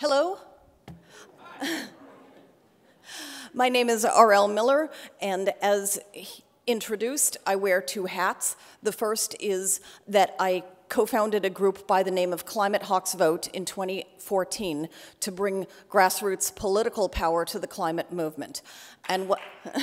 Hello. My name is R.L. Miller, and as introduced, I wear two hats. The first is that I co-founded a group by the name of Climate Hawks Vote in 2014 to bring grassroots political power to the climate movement. And what...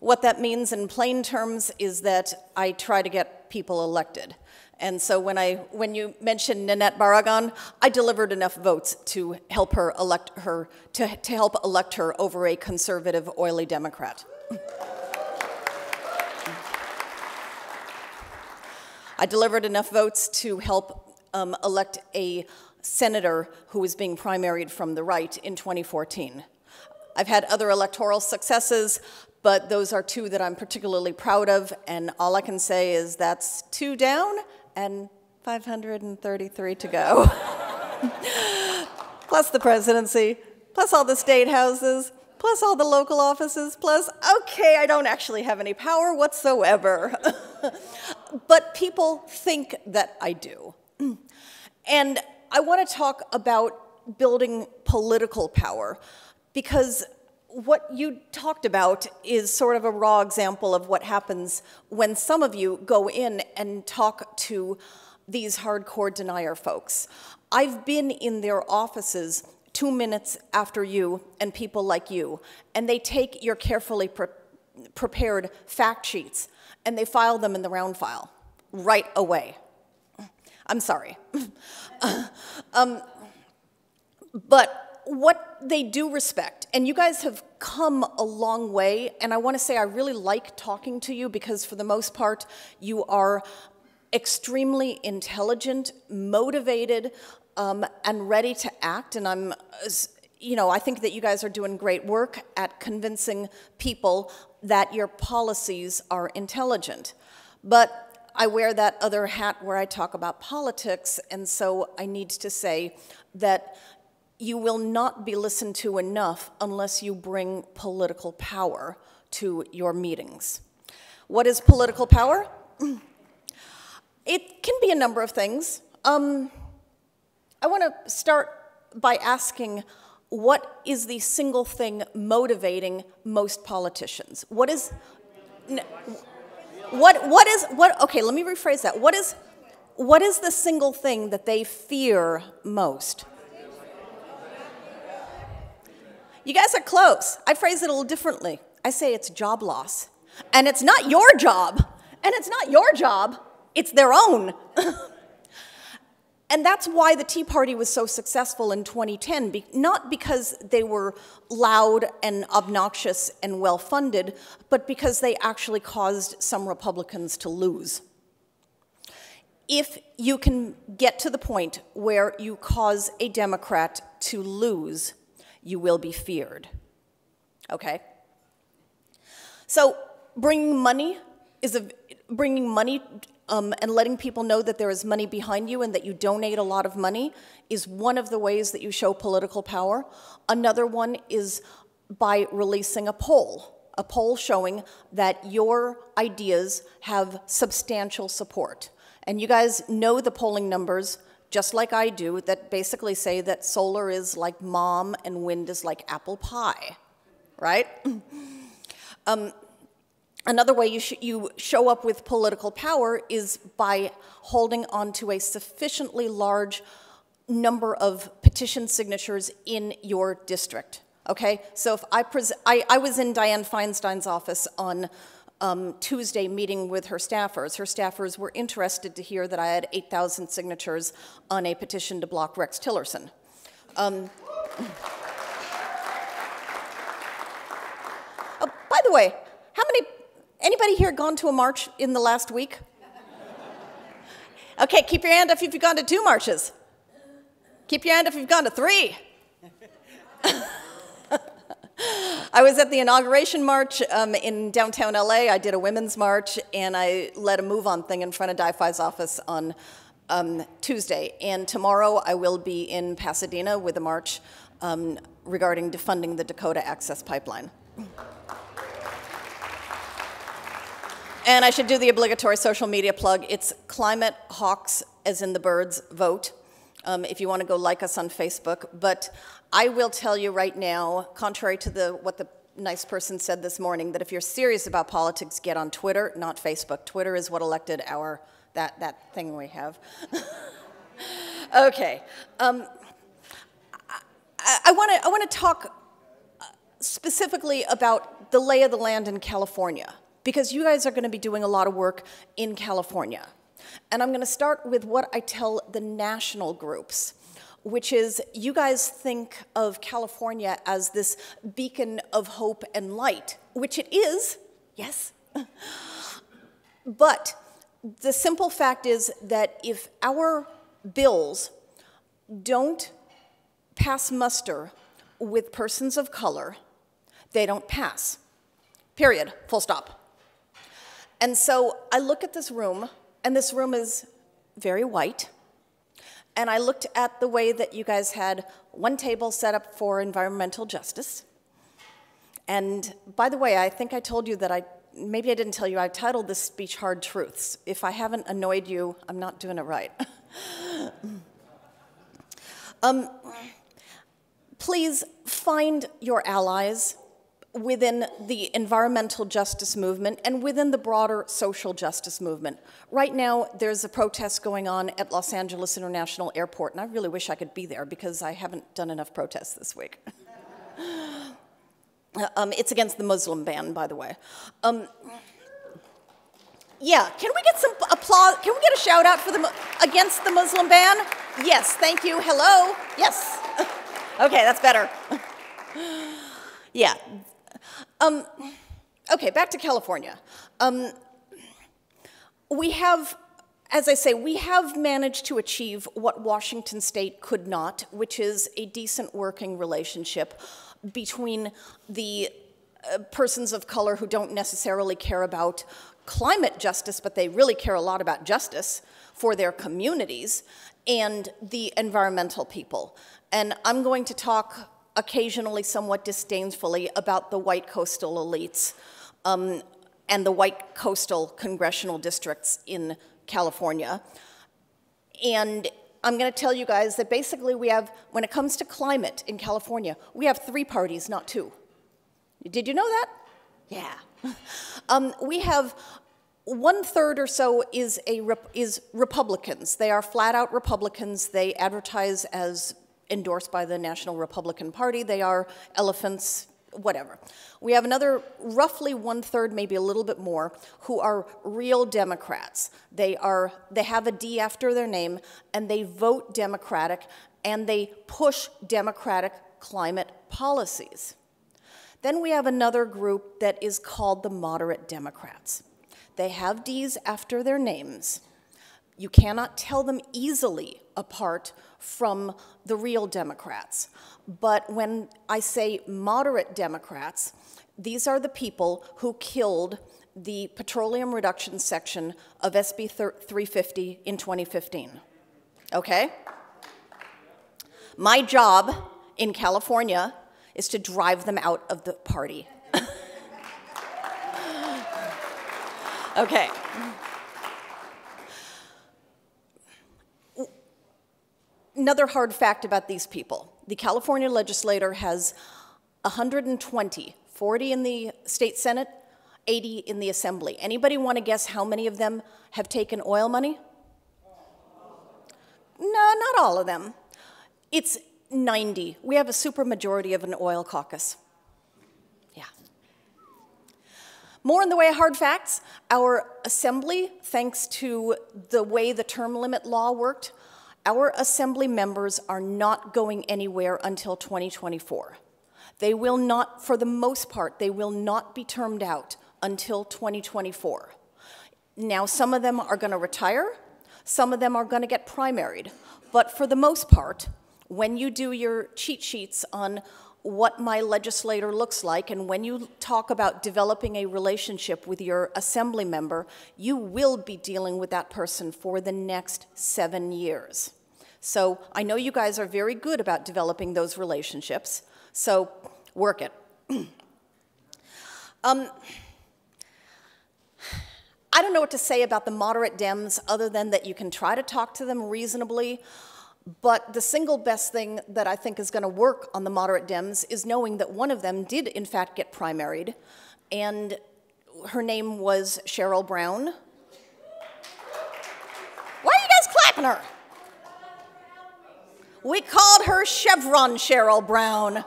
what that means in plain terms is that I try to get people elected. And so when, I, when you mentioned Nanette Barragán, I delivered enough votes to help her elect her, to, to help elect her over a conservative, oily Democrat. I delivered enough votes to help um, elect a senator who was being primaried from the right in 2014. I've had other electoral successes, but those are two that I'm particularly proud of, and all I can say is that's two down and 533 to go. plus the presidency, plus all the state houses, plus all the local offices, plus, okay, I don't actually have any power whatsoever. but people think that I do. And I want to talk about building political power because what you talked about is sort of a raw example of what happens when some of you go in and talk to these hardcore denier folks. I've been in their offices two minutes after you and people like you, and they take your carefully pre prepared fact sheets and they file them in the round file right away. I'm sorry. um, but what they do respect, and you guys have come a long way, and I want to say I really like talking to you because for the most part, you are extremely intelligent, motivated, um, and ready to act, and I'm you know, I think that you guys are doing great work at convincing people that your policies are intelligent. But I wear that other hat where I talk about politics, and so I need to say that you will not be listened to enough unless you bring political power to your meetings. What is political power? It can be a number of things. Um, I want to start by asking what is the single thing motivating most politicians? What is, what, what is, what, okay, let me rephrase that. What is, what is the single thing that they fear most? You guys are close. I phrase it a little differently. I say it's job loss. And it's not your job. And it's not your job, it's their own. And that's why the Tea Party was so successful in 2010, be not because they were loud and obnoxious and well funded, but because they actually caused some Republicans to lose. If you can get to the point where you cause a Democrat to lose, you will be feared. Okay? So, bringing money is a, bringing money um, and letting people know that there is money behind you and that you donate a lot of money is one of the ways that you show political power. Another one is by releasing a poll, a poll showing that your ideas have substantial support. And you guys know the polling numbers just like I do that basically say that solar is like mom and wind is like apple pie, right? um, Another way you, sh you, show up with political power is by holding on to a sufficiently large number of petition signatures in your district. Okay, so if I, I, I was in Dianne Feinstein's office on um, Tuesday meeting with her staffers. Her staffers were interested to hear that I had 8,000 signatures on a petition to block Rex Tillerson. Um, oh, by the way, how many Anybody here gone to a march in the last week? Okay, keep your hand up if you've gone to two marches. Keep your hand up if you've gone to three. I was at the inauguration march um, in downtown LA. I did a women's march and I led a move on thing in front of DiFi's office on um, Tuesday. And tomorrow I will be in Pasadena with a march um, regarding defunding the Dakota Access Pipeline. And I should do the obligatory social media plug. It's Climate Hawks, as in the birds, vote. Um, if you want to go like us on Facebook. But I will tell you right now, contrary to the, what the nice person said this morning, that if you're serious about politics, get on Twitter, not Facebook. Twitter is what elected our, that, that thing we have. okay. Um, I, I want to I wanna talk uh, specifically about the lay of the land in California, because you guys are going to be doing a lot of work in California. And I'm going to start with what I tell the national groups, which is you guys think of California as this beacon of hope and light, which it is, yes. but the simple fact is that if our bills don't pass muster with persons of color, they don't pass. Period. Full stop. And so I look at this room, and this room is very white. And I looked at the way that you guys had one table set up for environmental justice. And by the way, I think I told you that I, maybe I didn't tell you, I titled this speech Hard Truths. If I haven't annoyed you, I'm not doing it right. um, please find your allies within the environmental justice movement and within the broader social justice movement. Right now, there's a protest going on at Los Angeles International Airport, and I really wish I could be there because I haven't done enough protests this week. um, it's against the Muslim ban, by the way. Um, yeah, can we get some applause? Can we get a shout out for the against the Muslim ban? Yes, thank you. Hello. Yes. okay, that's better. yeah, um, okay, back to California. Um, we have, as I say, we have managed to achieve what Washington State could not, which is a decent working relationship between the uh, persons of color who don't necessarily care about climate justice, but they really care a lot about justice for their communities, and the environmental people. And I'm going to talk occasionally somewhat disdainfully about the white coastal elites um, and the white coastal congressional districts in California. And I'm going to tell you guys that basically we have, when it comes to climate in California, we have three parties, not two. Did you know that? Yeah. Um, we have one third or so is, a, is Republicans. They are flat out Republicans. They advertise as endorsed by the National Republican Party. They are elephants, whatever. We have another roughly one third, maybe a little bit more, who are real Democrats. They are they have a D after their name and they vote Democratic and they push Democratic climate policies. Then we have another group that is called the moderate Democrats. They have D's after their names. You cannot tell them easily apart from the real Democrats. But when I say moderate Democrats, these are the people who killed the petroleum reduction section of SB 350 in 2015. Okay? My job in California is to drive them out of the party. okay. Another hard fact about these people the California legislator has 120, 40 in the state senate, 80 in the assembly. Anybody want to guess how many of them have taken oil money? No, not all of them. It's 90. We have a supermajority of an oil caucus. Yeah. More in the way of hard facts, our assembly, thanks to the way the term limit law worked, our assembly members are not going anywhere until 2024. They will not, for the most part, they will not be termed out until 2024. Now, some of them are going to retire, some of them are going to get primaried, but for the most part, when you do your cheat sheets on what my legislator looks like, and when you talk about developing a relationship with your assembly member, you will be dealing with that person for the next seven years. So I know you guys are very good about developing those relationships, so work it. um, I don't know what to say about the moderate Dems other than that you can try to talk to them reasonably. But the single best thing that I think is going to work on the moderate Dems is knowing that one of them did, in fact, get primaried. And her name was Cheryl Brown. Why are you guys clapping her? We called her Chevron Cheryl Brown.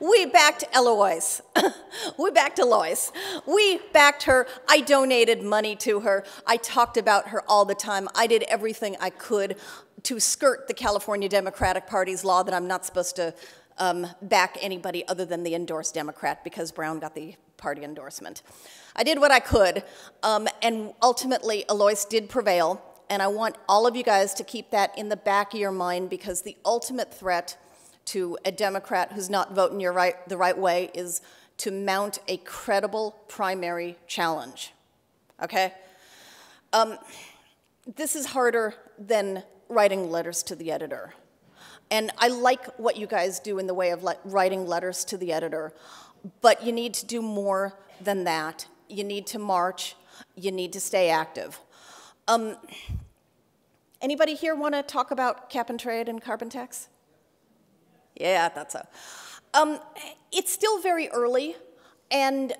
We backed Eloise. we backed Eloise. We backed her. I donated money to her. I talked about her all the time. I did everything I could to skirt the California Democratic Party's law that I'm not supposed to um, back anybody other than the endorsed Democrat because Brown got the party endorsement. I did what I could, um, and ultimately Eloise did prevail. And I want all of you guys to keep that in the back of your mind because the ultimate threat to a Democrat who's not voting your right, the right way is to mount a credible primary challenge. Okay? Um, this is harder than writing letters to the editor. And I like what you guys do in the way of le writing letters to the editor, but you need to do more than that. You need to march, you need to stay active. Um, anybody here want to talk about cap and trade and carbon tax? Yeah, I thought so. Um, it's still very early, and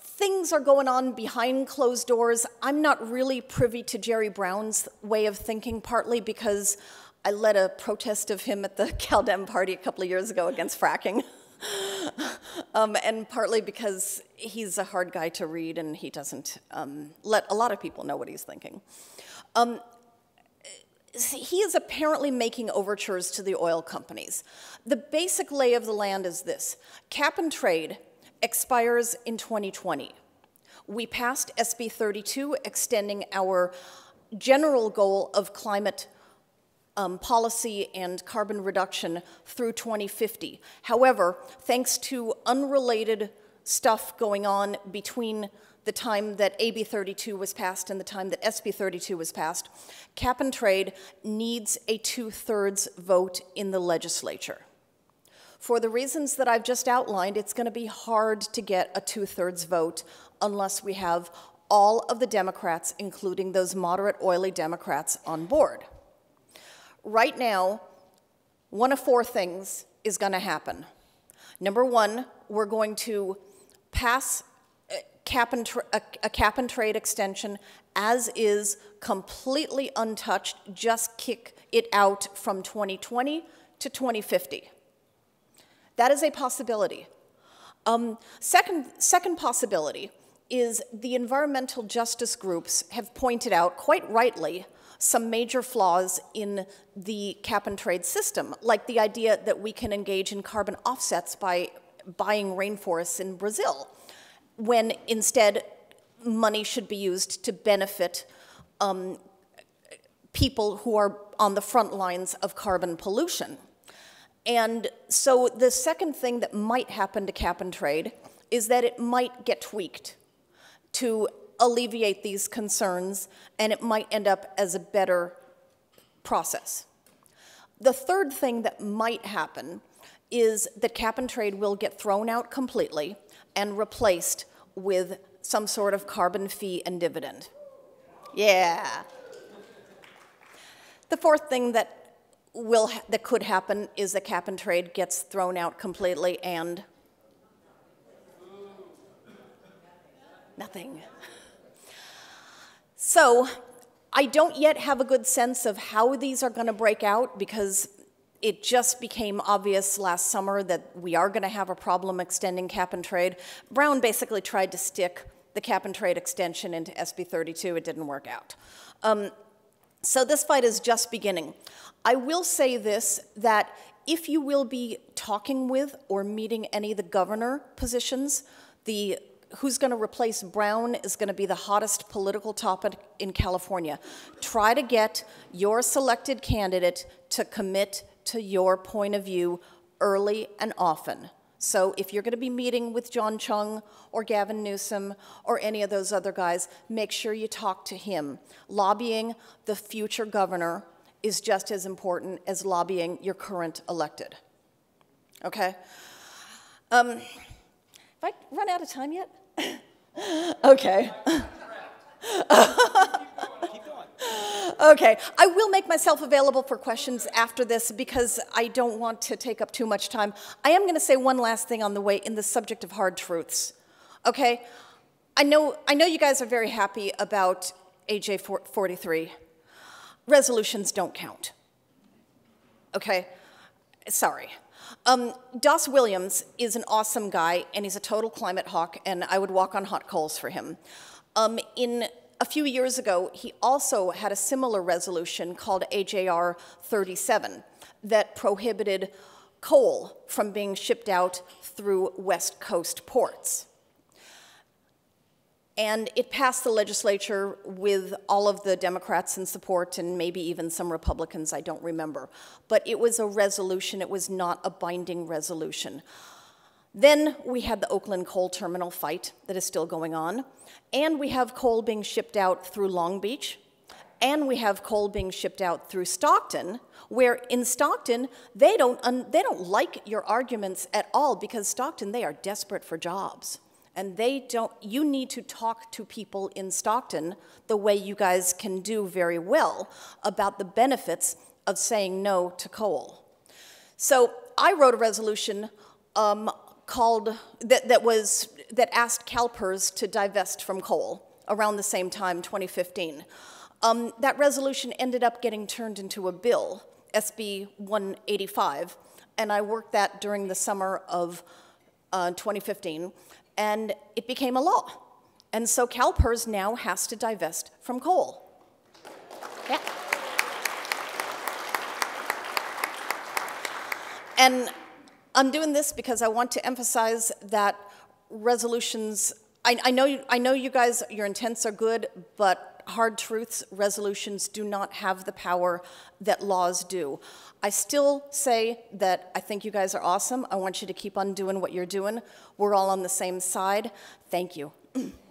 things are going on behind closed doors. I'm not really privy to Jerry Brown's way of thinking, partly because I led a protest of him at the CalDem party a couple of years ago against fracking. um, and partly because he's a hard guy to read and he doesn't um, let a lot of people know what he's thinking. Um, he is apparently making overtures to the oil companies. The basic lay of the land is this cap and trade expires in 2020. We passed SB 32, extending our general goal of climate um, policy and carbon reduction through 2050. However, thanks to unrelated stuff going on between the time that AB 32 was passed and the time that SB 32 was passed, cap and trade needs a two thirds vote in the legislature. For the reasons that I've just outlined, it's going to be hard to get a two thirds vote unless we have all of the Democrats, including those moderate, oily Democrats, on board. Right now, one of four things is going to happen. Number one, we're going to pass cap and a, a cap and trade extension as is completely untouched, just kick it out from 2020 to 2050. That is a possibility. Um, second, second possibility is the environmental justice groups have pointed out, quite rightly, some major flaws in the cap and trade system, like the idea that we can engage in carbon offsets by buying rainforests in Brazil when instead money should be used to benefit um, people who are on the front lines of carbon pollution. And so the second thing that might happen to cap and trade is that it might get tweaked to alleviate these concerns and it might end up as a better process. The third thing that might happen is that cap and trade will get thrown out completely and replaced with some sort of carbon fee and dividend. Yeah. The fourth thing that will that could happen is the cap and trade gets thrown out completely and nothing. So, I don't yet have a good sense of how these are going to break out because it just became obvious last summer that we are going to have a problem extending cap and trade. Brown basically tried to stick the cap and trade extension into SB 32. It didn't work out. Um, so this fight is just beginning. I will say this, that if you will be talking with or meeting any of the governor positions, the who's going to replace Brown is going to be the hottest political topic in California. Try to get your selected candidate to commit to your point of view early and often. So if you're going to be meeting with John Chiang or Gavin Newsom or any of those other guys, make sure you talk to him. Lobbying the future governor is just as important as lobbying your current elected. Okay? Um, have I run out of time yet? okay. Okay, I will make myself available for questions after this because I don't want to take up too much time. I am going to say one last thing on the way in the subject of hard truths. Okay, I know, I know you guys are very happy about AJ 43. Resolutions don't count. Okay, sorry. Um, Das Williams is an awesome guy, and he's a total climate hawk, and I would walk on hot coals for him. Um, in a few years ago, he also had a similar resolution called AJR 37 that prohibited coal from being shipped out through West Coast ports. And it passed the legislature with all of the Democrats in support and maybe even some Republicans, I don't remember. But it was a resolution, it was not a binding resolution. Then we had the Oakland coal terminal fight that is still going on. And we have coal being shipped out through Long Beach. And we have coal being shipped out through Stockton, where in Stockton, they don't, they don't like your arguments at all because Stockton, they are desperate for jobs. And they don't, you need to talk to people in Stockton the way you guys can do very well about the benefits of saying no to coal. So I wrote a resolution um, called, that, that was, that asked CalPERS to divest from coal around the same time, 2015. Um, that resolution ended up getting turned into a bill, SB 185, and I worked that during the summer of uh, 2015, and it became a law. And so CalPERS now has to divest from coal. Yeah. And I'm doing this because I want to emphasize that resolutions, I, I, know, you, I know you guys, your intents are good, but hard truths resolutions do not have the power that laws do. I still say that I think you guys are awesome. I want you to keep on doing what you're doing. We're all on the same side. Thank you.